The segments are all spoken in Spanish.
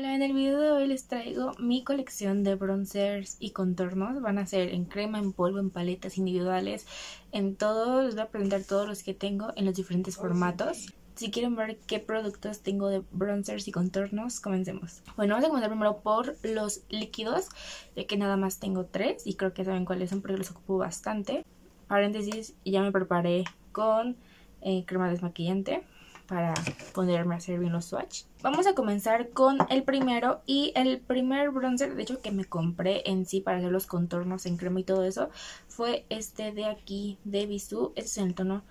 Hola, en el video de hoy les traigo mi colección de bronzers y contornos. Van a ser en crema, en polvo, en paletas individuales, en todo. Les voy a presentar todos los que tengo en los diferentes formatos. Si quieren ver qué productos tengo de bronzers y contornos, comencemos. Bueno, vamos a comenzar primero por los líquidos, ya que nada más tengo tres y creo que saben cuáles son porque los ocupo bastante. Paréntesis, ya me preparé con eh, crema desmaquillante para ponerme a hacer bien los swatch. Vamos a comenzar con el primero y el primer bronzer, de hecho que me compré en sí para hacer los contornos en crema y todo eso, fue este de aquí de Bisú, este es en el tono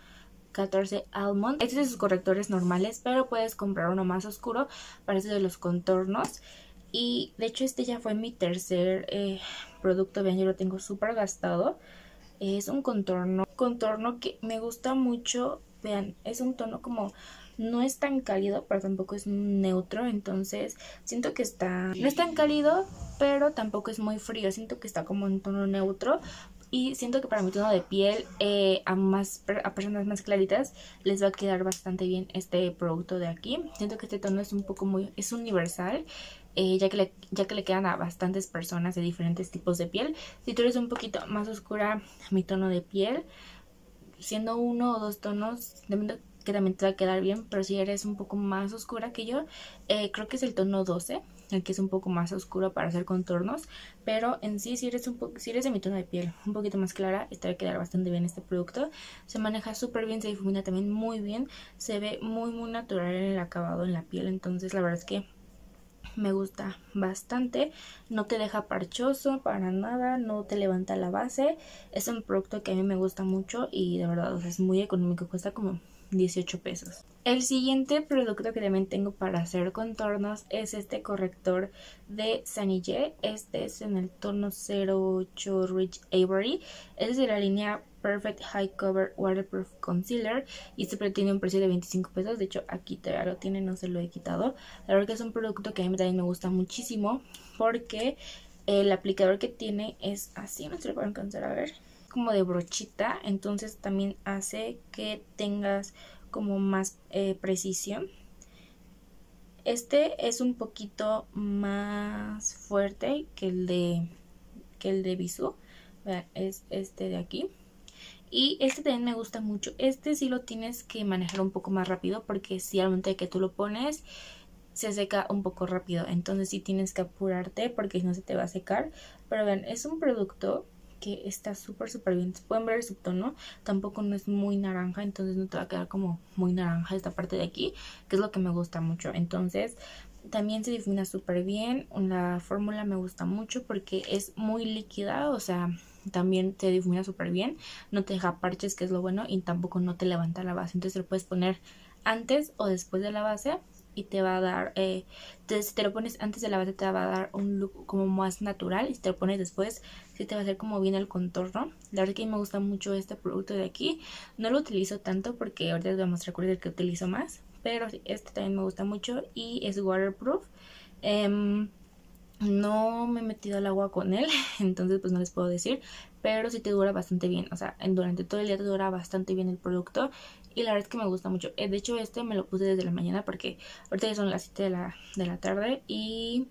14 Almond. Este es de sus correctores normales, pero puedes comprar uno más oscuro para hacer de los contornos. Y de hecho este ya fue mi tercer eh, producto, vean yo lo tengo súper gastado. Es un contorno, contorno que me gusta mucho, vean, es un tono como no es tan cálido, pero tampoco es neutro, entonces siento que está, no es tan cálido, pero tampoco es muy frío, siento que está como en tono neutro, y siento que para mi tono de piel eh, a más a personas más claritas les va a quedar bastante bien este producto de aquí. Siento que este tono es un poco muy es universal eh, ya que le ya que le quedan a bastantes personas de diferentes tipos de piel. Si tú eres un poquito más oscura mi tono de piel siendo uno o dos tonos que también te va a quedar bien, pero si eres un poco más oscura que yo, eh, creo que es el tono 12, el que es un poco más oscuro para hacer contornos, pero en sí si eres un si eres de mi tono de piel un poquito más clara, te va a quedar bastante bien este producto. Se maneja súper bien, se difumina también muy bien, se ve muy muy natural en el acabado en la piel, entonces la verdad es que me gusta bastante, no te deja parchoso para nada, no te levanta la base, es un producto que a mí me gusta mucho y de verdad es muy económico, cuesta como 18 pesos. El siguiente producto que también tengo para hacer contornos es este corrector de Sanille. Este es en el tono 08 Rich Avery. Es de la línea Perfect High Cover Waterproof Concealer y este tiene un precio de 25 pesos. De hecho, aquí todavía lo tiene, no se lo he quitado. La verdad que es un producto que a mí también me gusta muchísimo porque el aplicador que tiene es así, no se lo puedo alcanzar a ver como de brochita, entonces también hace que tengas como más eh, precisión. Este es un poquito más fuerte que el de que el de es este de aquí. Y este también me gusta mucho. Este sí lo tienes que manejar un poco más rápido porque si al momento de que tú lo pones se seca un poco rápido. Entonces sí tienes que apurarte porque si no se te va a secar. Pero vean, es un producto que está súper súper bien. Pueden ver el subtono, tampoco no es muy naranja, entonces no te va a quedar como muy naranja esta parte de aquí, que es lo que me gusta mucho. Entonces también se difumina súper bien, la fórmula me gusta mucho porque es muy líquida, o sea, también te difumina súper bien, no te deja parches, que es lo bueno, y tampoco no te levanta la base, entonces lo puedes poner antes o después de la base y te va a dar, eh, si te lo pones antes de la base te va a dar un look como más natural y si te lo pones después sí te va a hacer como bien el contorno. La verdad que me gusta mucho este producto de aquí, no lo utilizo tanto porque ahorita les voy a mostrar cuál es el que utilizo más, pero este también me gusta mucho y es waterproof. Em, no me he metido al agua con él, entonces pues no les puedo decir, pero sí te dura bastante bien, o sea, durante todo el día te dura bastante bien el producto y la verdad es que me gusta mucho. Eh, de hecho este me lo puse desde la mañana porque ahorita ya son las 7 de la, de la tarde y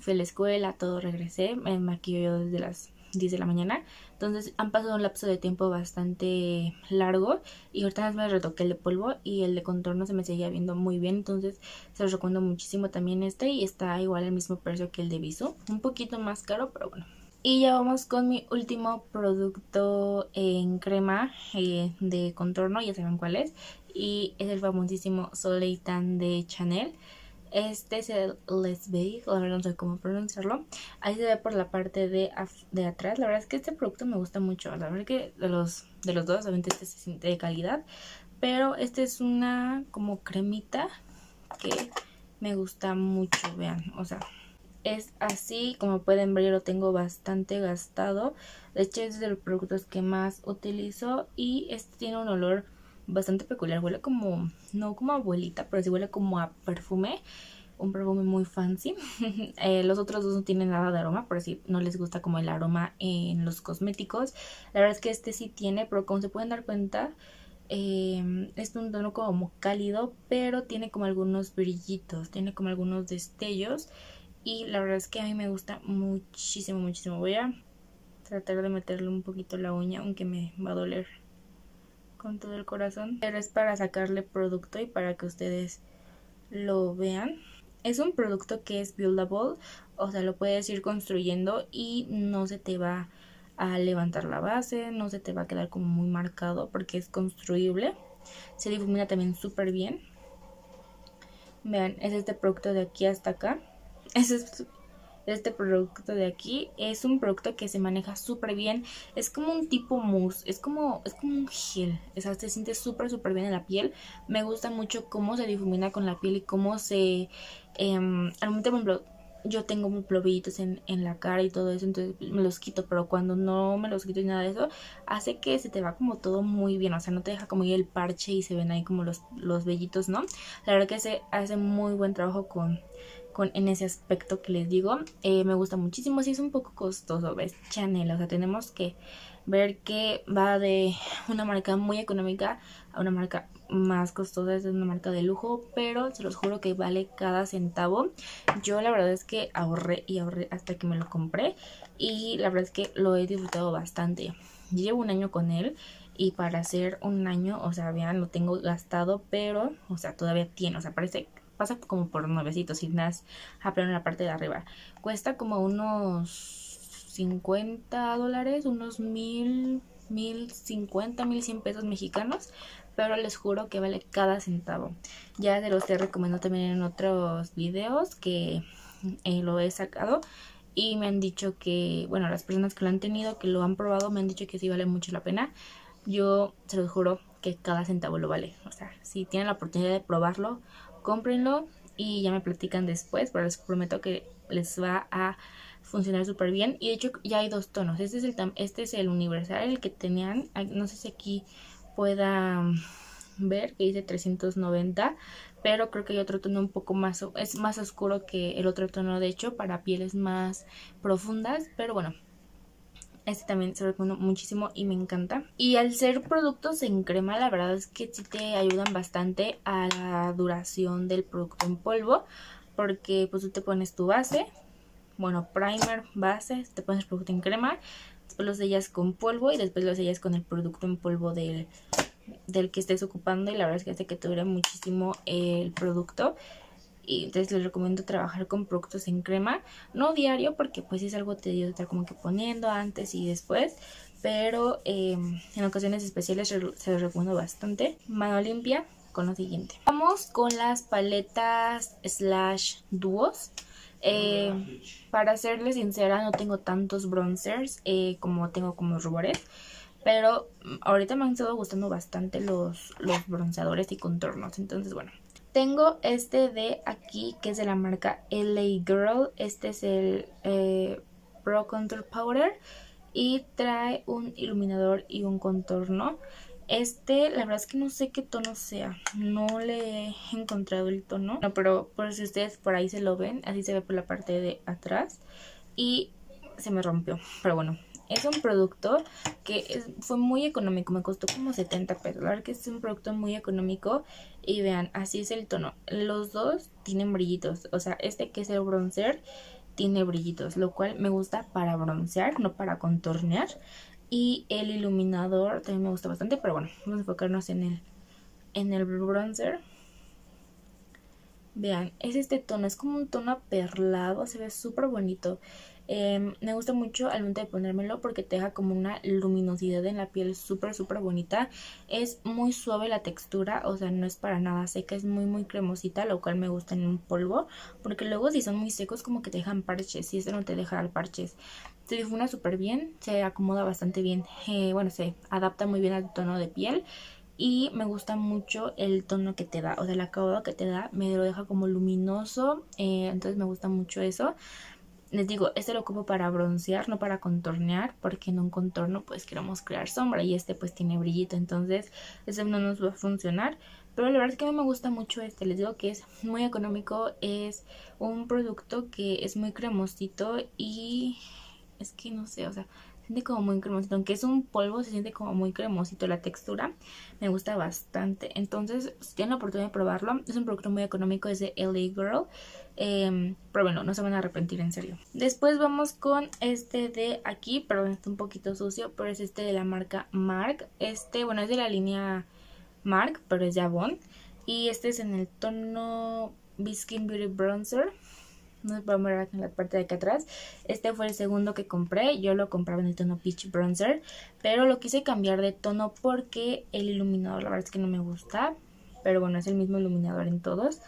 fui a la escuela, todo regresé, me maquillo yo desde las 10 de la mañana. Entonces han pasado un lapso de tiempo bastante largo y ahorita me retoqué el de polvo y el de contorno se me seguía viendo muy bien. Entonces se los recomiendo muchísimo también este y está igual al mismo precio que el de Viso. Un poquito más caro, pero bueno. Y ya vamos con mi último producto en crema eh, de contorno, ya saben cuál es. Y es el famosísimo Soleil Tan de Chanel. Este es el Les Beige, la verdad no sé cómo pronunciarlo. Ahí se ve por la parte de, de atrás. La verdad es que este producto me gusta mucho. La verdad que de los, de los dos, obviamente este se siente de calidad. Pero este es una como cremita que me gusta mucho, vean. O sea, es así, como pueden ver yo lo tengo bastante gastado. De hecho es de los productos que más utilizo y este tiene un olor bastante peculiar. Huele como, no como abuelita, pero sí huele como a perfume. Un perfume muy fancy. Eh, los otros dos no tienen nada de aroma, por si no les gusta como el aroma en los cosméticos. La verdad es que este sí tiene, pero como se pueden dar cuenta, eh, es un tono como cálido, pero tiene como algunos brillitos, tiene como algunos destellos y la verdad es que a mí me gusta muchísimo, muchísimo. Voy a tratar de meterle un poquito la uña, aunque me va a doler con todo el corazón. Pero es para sacarle producto y para que ustedes lo vean. Es un producto que es buildable, o sea, lo puedes ir construyendo y no se te va a levantar la base, no se te va a quedar como muy marcado porque es construible. Se difumina también súper bien. Vean, es este producto de aquí hasta acá. Es este producto de aquí. Es un producto que se maneja súper bien. Es como un tipo mousse. Es como, es como un gel. O sea, se siente súper, súper bien en la piel. Me gusta mucho cómo se difumina con la piel y cómo se... Eh, al momento, por ejemplo, yo tengo mis plovillitos en, en, la cara y todo eso, entonces me los quito, pero cuando no me los quito y nada de eso, hace que se te va como todo muy bien, o sea, no te deja como ir el parche y se ven ahí como los, los vellitos, ¿no? La verdad que se hace muy buen trabajo con, con, en ese aspecto que les digo. Eh, me gusta muchísimo, sí es un poco costoso, ¿ves? Chanel, o sea, tenemos que ver que va de una marca muy económica a una marca más costosa, es una marca de lujo, pero se los juro que vale cada centavo. Yo la verdad es que ahorré y ahorré hasta que me lo compré y la verdad es que lo he disfrutado bastante. Llevo un año con él y para hacer un año, o sea, vean, lo tengo gastado, pero, o sea, todavía tiene, o sea, parece pasa como por nuevecitos y más pero en la parte de arriba. Cuesta como unos 50 dólares, unos mil, mil cincuenta, mil cien pesos mexicanos, pero les juro que vale cada centavo. Ya se los he recomendado también en otros videos que eh, lo he sacado y me han dicho que, bueno, las personas que lo han tenido, que lo han probado, me han dicho que sí vale mucho la pena. Yo se los juro que cada centavo lo vale. O sea, si tienen la oportunidad de probarlo, cómprenlo y ya me platican después, pero les prometo que les va a funcionar súper bien. Y de hecho ya hay dos tonos. Este es el, este es el universal, el que tenían. No sé si aquí pueda ver que dice 390 pero creo que hay otro tono un poco más es más oscuro que el otro tono de hecho para pieles más profundas pero bueno este también se recomiendo muchísimo y me encanta. Y al ser productos en crema, la verdad es que sí te ayudan bastante a la duración del producto en polvo. Porque pues tú te pones tu base, bueno, primer, base, te pones el producto en crema, después lo sellas con polvo y después lo sellas con el producto en polvo del, del que estés ocupando. Y la verdad es que hace que te dure muchísimo el producto y entonces les recomiendo trabajar con productos en crema, no diario porque pues es algo tedioso estar como que poniendo antes y después, pero em, en ocasiones especiales se los recomiendo bastante. Mano limpia con lo siguiente. Vamos con las paletas slash dúos. Eh, para serles sincera, no tengo tantos bronzers eh, como tengo como rubores. Pero ahorita me han estado gustando bastante los, los bronceadores y contornos. Entonces, bueno, tengo este de aquí, que es de la marca LA Girl. Este es el eh, Pro Contour Powder. Y trae un iluminador y un contorno. Este, la verdad es que no sé qué tono sea. No le he encontrado el tono. No, pero por si ustedes por ahí se lo ven, así se ve por la parte de atrás. Y se me rompió. Pero bueno, es un producto que fue muy económico, me costó como 70 pesos. La verdad que es un producto muy económico y vean, así es el tono. Los dos tienen brillitos, o sea, este que es el bronzer tiene brillitos, lo cual me gusta para broncear, no para contornear. Y el iluminador también me gusta bastante, pero bueno, vamos a enfocarnos en el, en el bronzer. Vean, es este tono, es como un tono aperlado, se ve súper bonito. Em, me gusta mucho al momento de ponérmelo porque te deja como una luminosidad en la piel súper, súper bonita. Es muy suave la textura, o sea, no es para nada seca, es muy, muy cremosita, lo cual me gusta en un polvo. Porque luego si son muy secos como que te dejan parches y este no te deja parches. Se difuna súper bien, se acomoda bastante bien, eh, bueno, se adapta muy bien al tono de piel y me gusta mucho el tono que te da, o sea, el acabado que te da me lo deja como luminoso, eh, entonces me gusta mucho eso les digo, este lo ocupo para broncear, no para contornear, porque en un contorno pues queremos crear sombra y este pues tiene brillito, entonces ese no nos va a funcionar. Pero la verdad es que a mí me gusta mucho este, les digo que es muy económico, es un producto que es muy cremosito y es que no sé, o sea, siente como muy cremosito. Aunque es un polvo, se siente como muy cremosito la textura. Me gusta bastante. Entonces, si tienen la oportunidad de probarlo, es un producto muy económico, es de LA Girl. Eh, pruébenlo, no se van a arrepentir en serio. Después vamos con este de aquí, perdón, está un poquito sucio, pero es este de la marca Mark. Este, bueno, es de la línea Mark, pero es de Avon. Y este es en el tono Biskin Beauty Bronzer. No se pueden ver en la parte de acá atrás. Este fue el segundo que compré. Yo lo compraba en el tono Peach Bronzer. Pero lo quise cambiar de tono porque el iluminador la verdad es que no me gusta. Pero bueno, es el mismo iluminador en todos.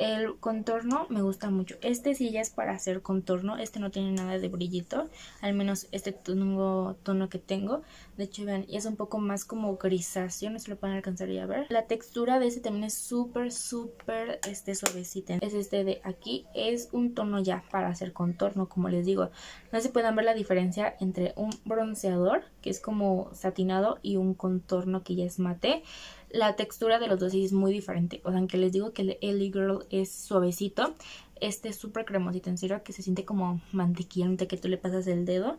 El contorno me gusta mucho. Este sí ya es para hacer contorno. Este no tiene nada de brillito. Al menos este tono, tono que tengo. De hecho, vean, es un poco más como grisáceo. No se lo pueden alcanzar a ver. La textura de este también es súper, súper este, suavecita. Es este de aquí. Es un tono ya para hacer contorno, como les digo. No se pueden ver la diferencia entre un bronceador, que es como satinado, y un contorno que ya es mate la textura de los dos es muy diferente. O sea, aunque les digo que el Ellie Girl es suavecito, este es súper cremosito, en serio, que se siente como mantequilla que tú le pasas el dedo.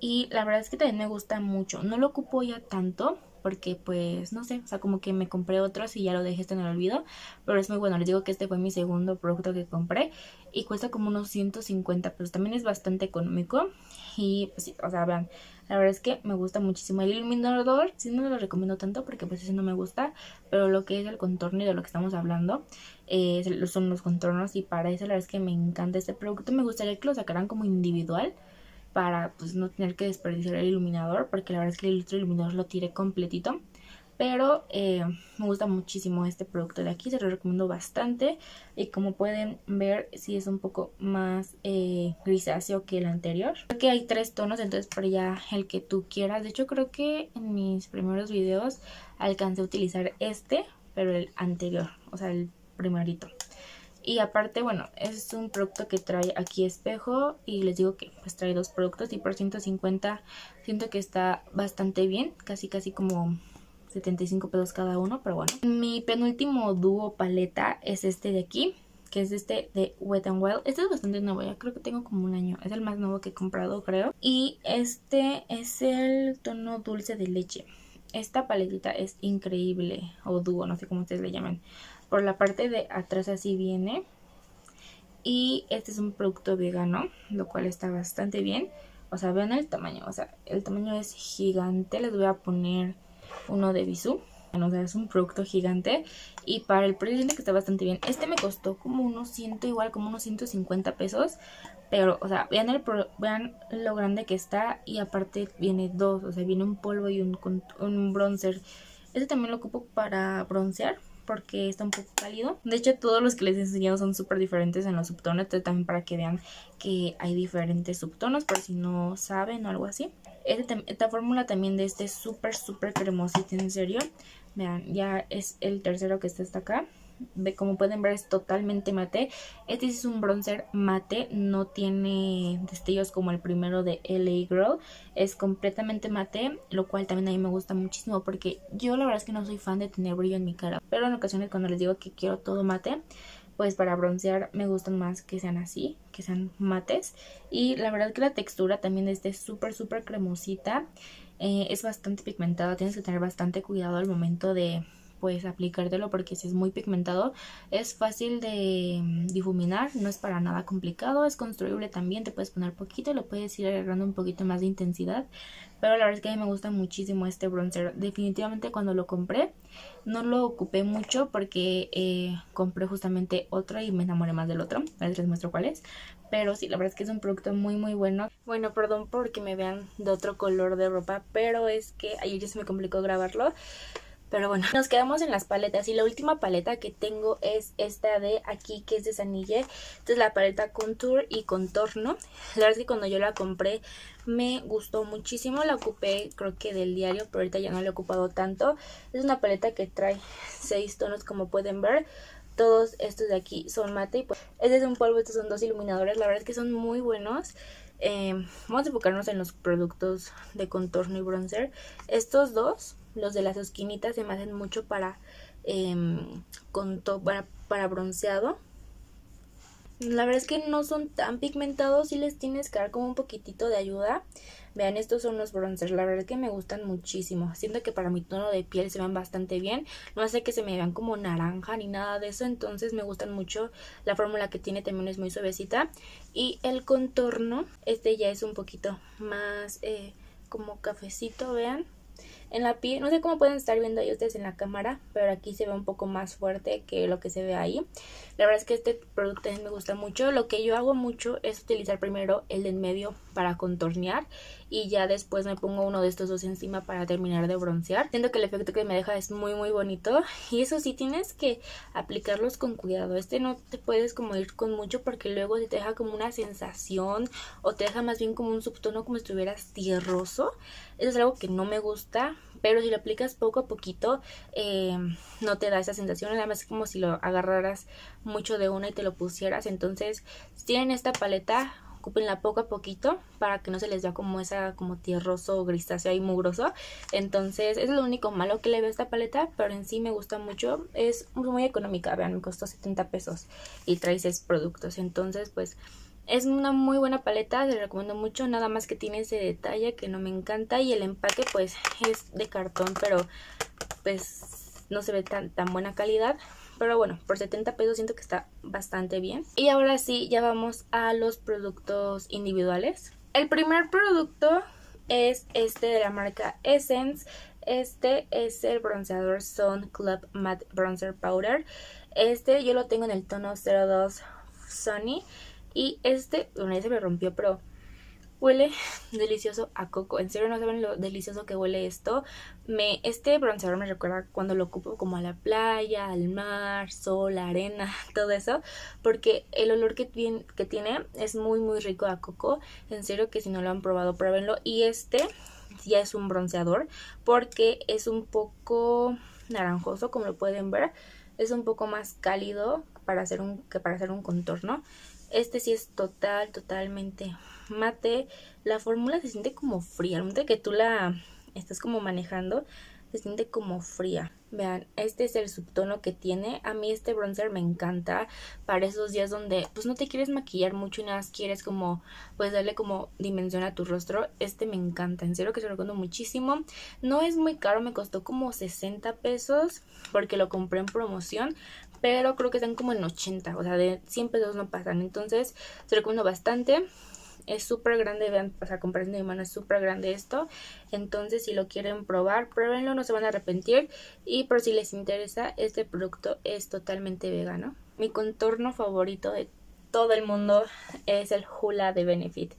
Y la verdad es que también me gusta mucho. No lo ocupo ya tanto porque pues no sé, o sea, como que me compré otros y ya lo dejé en el olvido, pero es muy bueno, les digo que este fue mi segundo producto que compré y cuesta como unos 150 pero también es bastante económico y pues sí, o sea, vean, la verdad es que me gusta muchísimo. El iluminador, sí no lo recomiendo tanto porque pues ese no me gusta, pero lo que es el contorno y de lo que estamos hablando eh, son los contornos y para eso la verdad es que me encanta este producto, me gustaría que lo sacaran como individual, para pues no tener que desperdiciar el iluminador porque la verdad es que el otro iluminador lo tiré completito pero eh, me gusta muchísimo este producto de aquí, se lo recomiendo bastante y como pueden ver sí es un poco más eh, grisáceo que el anterior. Creo que hay tres tonos, entonces por ya el que tú quieras. De hecho creo que en mis primeros videos alcancé a utilizar este, pero el anterior, o sea el primerito. Y aparte, bueno, es un producto que trae aquí espejo y les digo que pues trae dos productos y por 150 siento que está bastante bien, casi casi como 75 pesos cada uno, pero bueno. Mi penúltimo dúo paleta es este de aquí, que es este de Wet n Wild. Este es bastante nuevo, ya creo que tengo como un año. Es el más nuevo que he comprado, creo. Y este es el tono dulce de leche. Esta paletita es increíble, o dúo, no sé cómo ustedes le llaman. Por la parte de atrás así viene. Y este es un producto vegano, lo cual está bastante bien. O sea, vean el tamaño. O sea, el tamaño es gigante. Les voy a poner uno de Bisú. O sea, es un producto gigante. Y para el precio que está bastante bien. Este me costó como unos ciento, igual como unos 150 pesos. Pero, o sea, vean, el vean lo grande que está. Y aparte viene dos. O sea, viene un polvo y un, un bronzer. Este también lo ocupo para broncear porque está un poco cálido. De hecho, todos los que les he enseñado son súper diferentes en los subtonos. también para que vean que hay diferentes subtonos, por si no saben o algo así. Este esta fórmula también de este es súper, súper cremosita, en serio. Vean, ya es el tercero que está hasta acá como pueden ver es totalmente mate. Este es un bronzer mate, no tiene destellos como el primero de LA Girl. Es completamente mate, lo cual también a mí me gusta muchísimo porque yo la verdad es que no soy fan de tener brillo en mi cara. Pero en ocasiones cuando les digo que quiero todo mate, pues para broncear me gustan más que sean así, que sean mates. Y la verdad que la textura también es de súper, súper cremosita. Eh, es bastante pigmentada, tienes que tener bastante cuidado al momento de puedes aplicártelo porque si es muy pigmentado es fácil de mm, difuminar, no es para nada complicado, es construible también, te puedes poner poquito, lo puedes ir agregando un poquito más de intensidad, pero la verdad es que a mí me gusta muchísimo este bronzer, definitivamente cuando lo compré no lo ocupé mucho porque eh, compré justamente otro y me enamoré más del otro, les muestro cuál es, pero sí, la verdad es que es un producto muy muy bueno. Bueno, perdón porque me vean de otro color de ropa, pero es que ayer ya se me complicó grabarlo. Pero bueno, nos quedamos en las paletas y la última paleta que tengo es esta de aquí que es de Sanille. Esta es la paleta Contour y Contorno. La verdad es que cuando yo la compré me gustó muchísimo. La ocupé creo que del diario, pero ahorita ya no la he ocupado tanto. Es una paleta que trae seis tonos como pueden ver. Todos estos de aquí son mate. Este es un polvo, estos son dos iluminadores. La verdad es que son muy buenos. Eh, vamos a enfocarnos en los productos de contorno y bronzer. Estos dos los de las esquinitas se me hacen mucho para, em, para, para bronceado. La verdad es que no son tan pigmentados, y les tienes que dar como un poquitito de ayuda. Vean, estos son los bronzers, la verdad es que me gustan muchísimo. Siento que para mi tono de piel se ven bastante bien. No hace que se me vean como naranja ni nada de eso, entonces me gustan mucho. La fórmula que tiene también es muy suavecita. Y el contorno, este ya es un poquito más eh, como cafecito, vean en la piel. No sé cómo pueden estar viendo ahí ustedes en la cámara, pero aquí se ve un poco más fuerte que lo que se ve ahí. La verdad es que este producto me gusta mucho. Lo que yo hago mucho es utilizar primero el de en medio para contornear y ya después me pongo uno de estos dos encima para terminar de broncear. Siento que el efecto que me deja es muy muy bonito y eso sí tienes que aplicarlos con cuidado. Este no te puedes como ir con mucho porque luego te deja como una sensación o te deja más bien como un subtono como si estuvieras tierroso. Eso es algo que no me gusta pero si lo aplicas poco a poquito eh, no te da esa sensación, nada más como si lo agarraras mucho de una y te lo pusieras, entonces si tienen esta paleta ocúpenla poco a poquito para que no se les vea como esa como tierroso, grisáceo y mugroso. Entonces es lo único malo que le veo a esta paleta, pero en sí me gusta mucho. Es muy económica, vean, me costó 70 pesos y trae 6 productos. Entonces pues es una muy buena paleta, les recomiendo mucho, nada más que tiene ese detalle que no me encanta y el empaque pues es de cartón, pero pues no se ve tan, tan buena calidad. Pero bueno, por 70 pesos siento que está bastante bien. Y ahora sí, ya vamos a los productos individuales. El primer producto es este de la marca Essence. Este es el bronceador Sun Club Matte Bronzer Powder. Este yo lo tengo en el tono 02 Sunny. Y este, bueno, ya se me rompió, pero huele delicioso a coco. En serio no saben lo delicioso que huele esto. Me, este bronceador me recuerda cuando lo ocupo como a la playa, al mar, sol, arena, todo eso. Porque el olor que, tiene, que tiene es muy muy rico a coco. En serio que si no lo han probado, pruébenlo. Y este ya es un bronceador porque es un poco naranjoso como lo pueden ver. Es un poco más cálido para hacer un, que para hacer un contorno. Este sí es total, totalmente mate. La fórmula se siente como fría. Al momento que tú la estás como manejando, se siente como fría. Vean, este es el subtono que tiene. A mí este bronzer me encanta para esos días donde pues no te quieres maquillar mucho y nada más quieres como pues darle como dimensión a tu rostro. Este me encanta, en serio que se lo recomiendo muchísimo. No es muy caro, me costó como 60 pesos porque lo compré en promoción, pero creo que están como en 80, o sea, de 100 pesos no pasan. Entonces, se recomiendo bastante. Es súper grande, vean, o sea, comprando mi mano es súper grande esto. Entonces, si lo quieren probar, pruébenlo, no se van a arrepentir. Y por si les interesa, este producto es totalmente vegano. Mi contorno favorito de todo el mundo es el Hula de Benefit.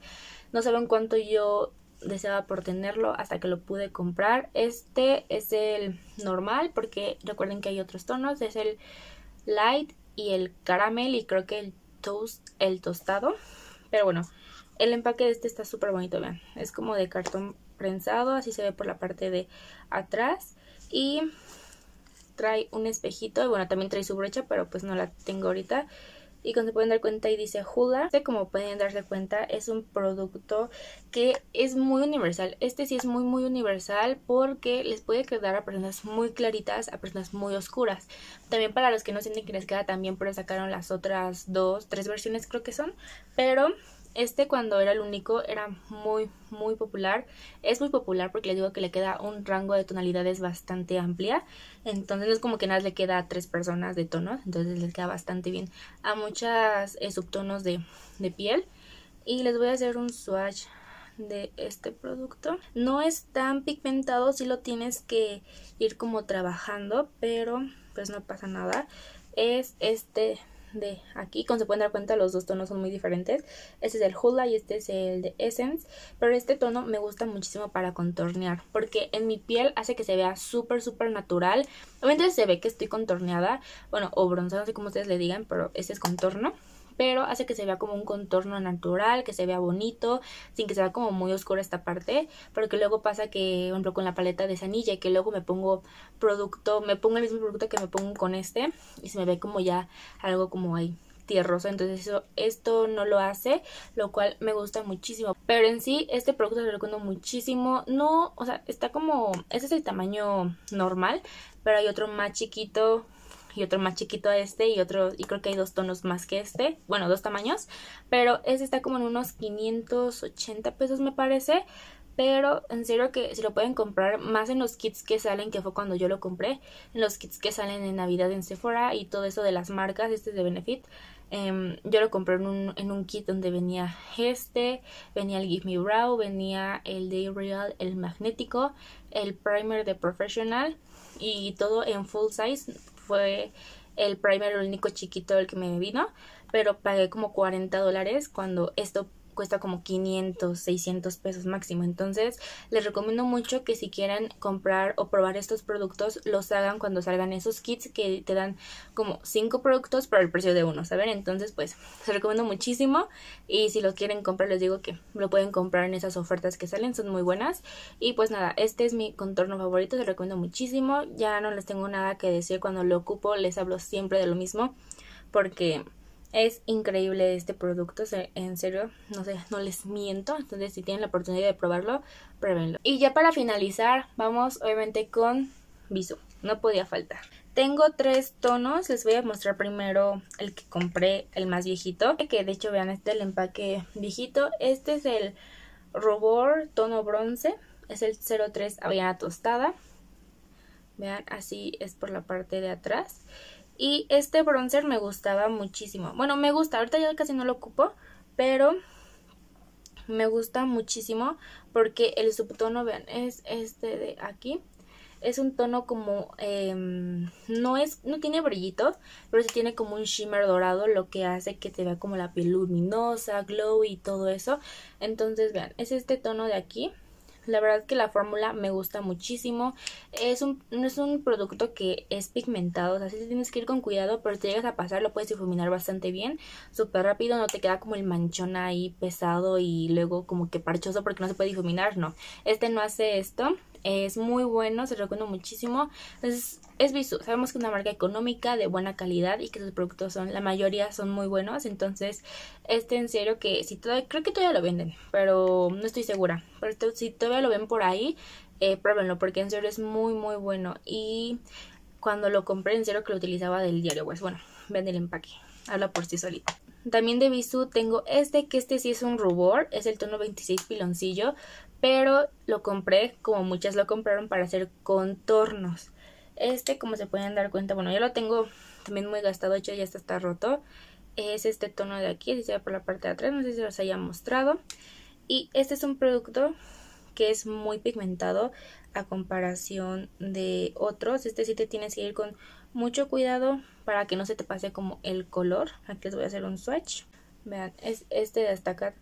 No saben cuánto yo deseaba por tenerlo hasta que lo pude comprar. Este es el normal porque recuerden que hay otros tonos. Es el light y el caramel y creo que el toast, el tostado. Pero bueno, el empaque de este está súper bonito, vean. Es como de cartón prensado, así se ve por la parte de atrás. Y trae un espejito, y bueno, también trae su brocha, pero pues no la tengo ahorita y como se pueden dar cuenta y dice Hula, este como pueden darse cuenta es un producto que es muy universal, este sí es muy muy universal porque les puede quedar a personas muy claritas, a personas muy oscuras, también para los que no sienten que les queda tan bien pero sacaron las otras dos, tres versiones creo que son, pero este cuando era el único era muy muy popular. Es muy popular porque les digo que le queda un rango de tonalidades bastante amplia. Entonces es como que nada le queda a tres personas de tonos. Entonces les queda bastante bien a muchas eh, subtonos de, de piel. Y les voy a hacer un swatch de este producto. No es tan pigmentado, si lo tienes que ir como trabajando, pero pues no pasa nada. Es este de aquí. Como se pueden dar cuenta, los dos tonos son muy diferentes. Este es el Hula y este es el de Essence. Pero este tono me gusta muchísimo para contornear. Porque en mi piel hace que se vea súper, súper natural. Obviamente se ve que estoy contorneada. Bueno, o bronceada, no sé cómo ustedes le digan, pero este es contorno pero hace que se vea como un contorno natural, que se vea bonito, sin que se vea como muy oscura esta parte, porque luego pasa que, por ejemplo, con la paleta de Sanilla, que luego me pongo producto, me pongo el mismo producto que me pongo con este, y se me ve como ya algo como ahí tierroso, entonces eso, esto no lo hace, lo cual me gusta muchísimo. Pero en sí, este producto lo recomiendo muchísimo. No, o sea, está como, este es el tamaño normal, pero hay otro más chiquito y otro más chiquito a este y otro, y creo que hay dos tonos más que este, bueno, dos tamaños, pero este está como en unos 580 pesos me parece, pero en serio que si lo pueden comprar más en los kits que salen, que fue cuando yo lo compré, en los kits que salen en Navidad en Sephora y todo eso de las marcas, este es de Benefit, em, yo lo compré en un, en un kit donde venía este, venía el Give Me Brow, venía el Day Real, el magnético, el primer de Professional y todo en full size. Fue el primer el único chiquito el que me vino, pero pagué como 40 dólares cuando esto cuesta como 500, 600 pesos máximo. Entonces, les recomiendo mucho que si quieren comprar o probar estos productos, los hagan cuando salgan esos kits que te dan como 5 productos por el precio de uno, ¿saben? Entonces, pues, les recomiendo muchísimo. Y si los quieren comprar, les digo que lo pueden comprar en esas ofertas que salen, son muy buenas. Y pues nada, este es mi contorno favorito, les recomiendo muchísimo. Ya no les tengo nada que decir cuando lo ocupo, les hablo siempre de lo mismo. Porque es increíble este producto, en serio, no sé, no les miento. Entonces, si tienen la oportunidad de probarlo, pruébenlo. Y ya para finalizar, vamos obviamente con Visu. No podía faltar. Tengo tres tonos, les voy a mostrar primero el que compré, el más viejito. Que de hecho vean, este es el empaque viejito. Este es el Robor tono bronce, es el 03 Aviana Tostada. Vean, así es por la parte de atrás. Y este bronzer me gustaba muchísimo. Bueno, me gusta, ahorita ya casi no lo ocupo, pero me gusta muchísimo porque el subtono, vean, es este de aquí. Es un tono como, em, no es, no tiene brillito, pero sí tiene como un shimmer dorado, lo que hace que te vea como la piel luminosa, glow y todo eso. Entonces, vean, es este tono de aquí. La verdad que la fórmula me gusta muchísimo. Es un, es un producto que es pigmentado, o sea, tienes que ir con cuidado, pero si llegas a pasar lo puedes difuminar bastante bien, súper rápido, no te queda como el manchón ahí pesado y luego como que parchoso porque no se puede difuminar, no. Este no hace esto, es muy bueno, se recomiendo muchísimo. Entonces, es Visu, sabemos que es una marca económica, de buena calidad y que sus productos son, la mayoría son muy buenos. Entonces, este en serio que si todavía, creo que todavía lo venden, pero no estoy segura. Pero si todavía lo ven por ahí, eh, pruébenlo porque en serio es muy, muy bueno. Y cuando lo compré, en serio que lo utilizaba del diario, pues bueno, ven el empaque, habla por sí solito. También de Visu tengo este, que este sí es un rubor, es el tono 26 piloncillo, pero lo compré como muchas lo compraron para hacer contornos. Este, como se pueden dar cuenta, bueno, yo lo tengo también muy gastado, hecho ya está, está roto. Es este tono de aquí, si se por la parte de atrás, no sé si se los haya mostrado. Y este es un producto que es muy pigmentado a comparación de otros. Este sí te tienes que ir con mucho cuidado para que no se te pase como el color. Aquí les voy a hacer un swatch. Vean, es este destaca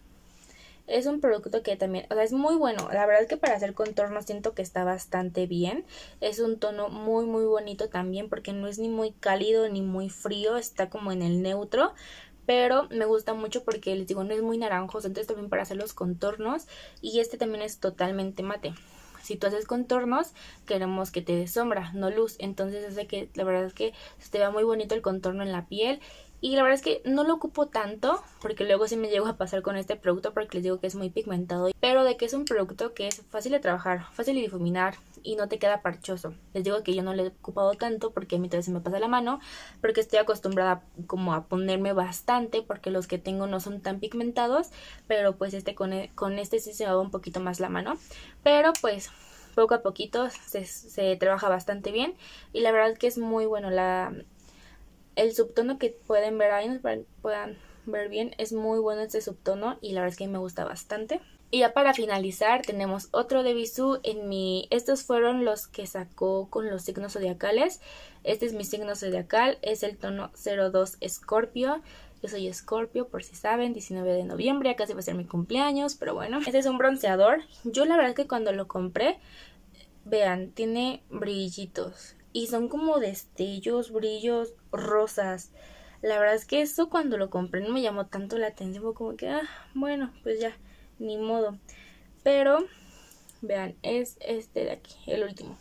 es un producto que también, o sea, es muy bueno. La verdad es que para hacer contorno siento que está bastante bien. Es un tono muy, muy bonito también porque no es ni muy cálido ni muy frío. Está como en el neutro. Pero me gusta mucho porque les digo, no es muy naranjoso. Entonces también para hacer los contornos. Y este también es totalmente mate. Si tú haces contornos, queremos que te dé sombra, no luz. Entonces hace que la verdad es que te vea muy bonito el contorno en la piel y la verdad es que no lo ocupo tanto, porque luego sí me llego a pasar con este producto porque les digo que es muy pigmentado. Pero de que es un producto que es fácil de trabajar, fácil de difuminar y no te queda parchoso. Les digo que yo no lo he ocupado tanto porque a mí todavía se me pasa la mano, porque estoy acostumbrada como a ponerme bastante porque los que tengo no son tan pigmentados, pero pues este con, e, con este sí se me va un poquito más la mano. Pero pues poco a poquito se, se trabaja bastante bien y la verdad que es muy bueno la el subtono que pueden ver ahí, puedan ver bien, es muy bueno este subtono y la verdad es que me gusta bastante. Y ya para finalizar tenemos otro de Bisú en mi... Estos fueron los que sacó con los signos zodiacales. Este es mi signo zodiacal, es el tono 02 Escorpio. Yo soy Escorpio, por si saben, 19 de noviembre, casi va a ser mi cumpleaños, pero bueno. Este es un bronceador. Yo la verdad es que cuando lo compré, vean, tiene brillitos y son como destellos, brillos, rosas. La verdad es que eso cuando lo compré no me llamó tanto la atención, fue como que, ah, bueno, pues ya, ni modo. Pero, vean, es este de aquí, el último.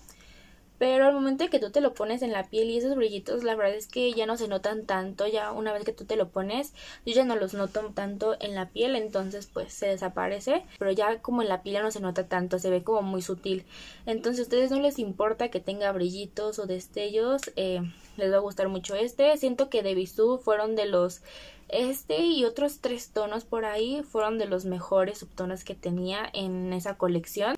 Pero al momento de que tú te lo pones en la piel y esos brillitos, la verdad es que ya no se notan tanto, ya una vez que tú te lo pones, yo ya no los noto tanto en la piel, entonces pues se desaparece, pero ya como en la piel ya no se nota tanto, se ve como muy sutil. Entonces a ustedes no les importa que tenga brillitos o destellos, eh, les va a gustar mucho este. Siento que de Bisú fueron de los este y otros tres tonos por ahí fueron de los mejores subtonos que tenía en esa colección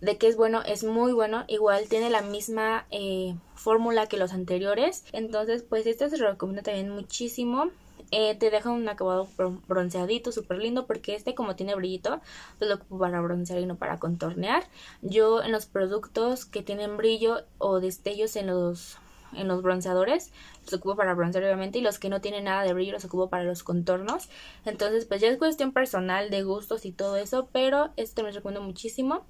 de que es bueno, es muy bueno. Igual tiene la misma eh, fórmula que los anteriores. Entonces, pues este se recomiendo también muchísimo. Eh, te deja un acabado bronceadito, súper lindo, porque este como tiene brillito, pues lo ocupo para broncear y no para contornear. Yo en los productos que tienen brillo o destellos en los en los bronceadores, los ocupo para broncear obviamente y los que no tienen nada de brillo los ocupo para los contornos. Entonces pues ya es cuestión personal de gustos y todo eso, pero este me recomiendo muchísimo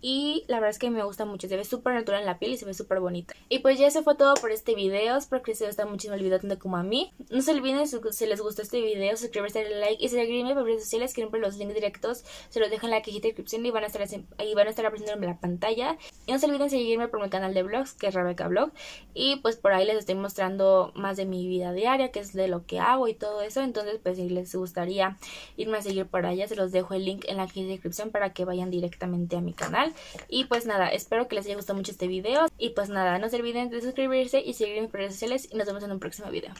y la verdad es que me gusta mucho, se ve súper natural en la piel y se ve súper bonita. Y pues ya eso fue todo por este video, espero que les haya gustado muchísimo el video tanto como a mí. No se olviden si les gustó este video, suscribirse, darle like y seguirme por redes sociales, que siempre los links directos se los dejo en la cajita de descripción y van a estar ahí van a estar apareciendo en la pantalla. Y no se olviden seguirme por mi canal de vlogs, que es Rebeca Vlog, y pues por ahí les estoy mostrando más de mi vida diaria, que es de lo que hago y todo eso, entonces pues si les gustaría irme a seguir por allá, se los dejo el link en la cajita de descripción para que vayan directamente a mi canal. Y pues nada, espero que les haya gustado mucho este video. Y pues nada, no se olviden de suscribirse y seguirme en mis redes sociales. Y nos vemos en un próximo video.